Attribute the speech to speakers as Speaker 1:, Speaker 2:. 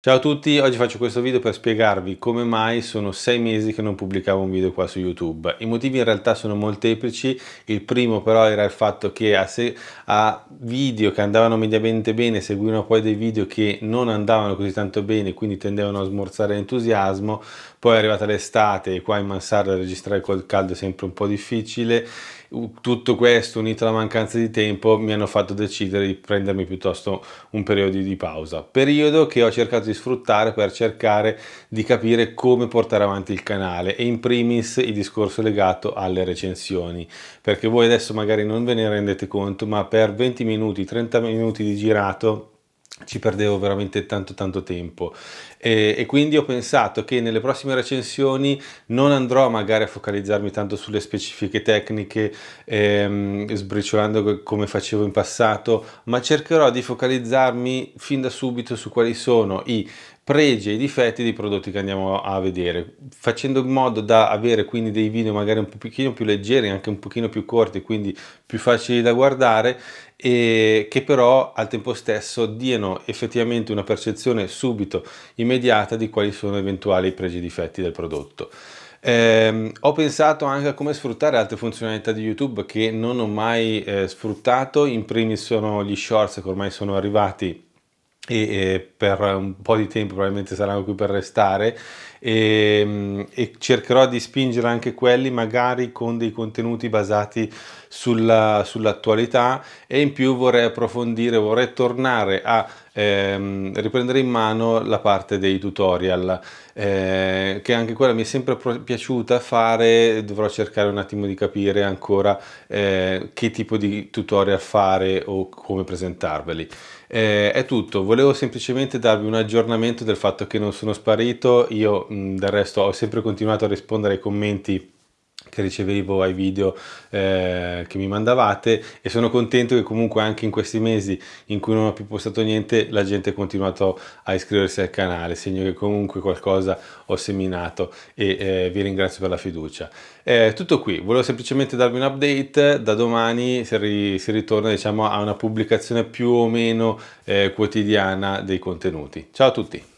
Speaker 1: Ciao a tutti, oggi faccio questo video per spiegarvi come mai sono sei mesi che non pubblicavo un video qua su YouTube. I motivi in realtà sono molteplici, il primo però era il fatto che a, se a video che andavano mediamente bene seguivano poi dei video che non andavano così tanto bene, quindi tendevano a smorzare entusiasmo, poi è arrivata l'estate e qua in mansarda registrare col caldo è sempre un po' difficile. Tutto questo unito alla mancanza di tempo mi hanno fatto decidere di prendermi piuttosto un periodo di pausa. Periodo che ho cercato di sfruttare per cercare di capire come portare avanti il canale e in primis il discorso legato alle recensioni. Perché voi adesso magari non ve ne rendete conto ma per 20 minuti 30 minuti di girato ci perdevo veramente tanto tanto tempo. E, e, quindi ho pensato che nelle prossime recensioni non andrò magari a focalizzarmi tanto sulle specifiche tecniche ehm, sbriciolando come facevo in passato ma cercherò di focalizzarmi fin da subito su quali sono i pregi e difetti dei prodotti che andiamo a vedere facendo in modo da avere quindi dei video magari un pochino più leggeri anche un pochino più corti quindi più facili da guardare e che però al tempo stesso diano effettivamente una percezione subito immediata di quali sono eventuali pregi e difetti del prodotto. Eh, ho pensato anche a come sfruttare altre funzionalità di YouTube che non ho mai eh, sfruttato, in primis sono gli shorts che ormai sono arrivati e, per un po' di tempo probabilmente saranno qui per restare. E, ehm, e, cercherò di spingere anche quelli magari con dei contenuti basati sulla, sull'attualità. E in più vorrei approfondire, vorrei tornare a ehm, riprendere in mano la parte dei tutorial eh, che anche quella mi è sempre piaciuta fare dovrò cercare un attimo di capire ancora eh, che tipo di tutorial fare o come presentarveli. Eh, è tutto, volevo semplicemente darvi un aggiornamento del fatto che non sono sparito, io mh, del resto ho sempre continuato a rispondere ai commenti che ricevevo ai video eh, che mi mandavate e sono contento che comunque anche in questi mesi in cui non ho più postato niente la gente ha continuato a iscriversi al canale segno che comunque qualcosa ho seminato e eh, vi ringrazio per la fiducia. Eh, tutto qui volevo semplicemente darvi un update da domani si, ri si ritorna diciamo a una pubblicazione più o meno eh, quotidiana dei contenuti. Ciao a tutti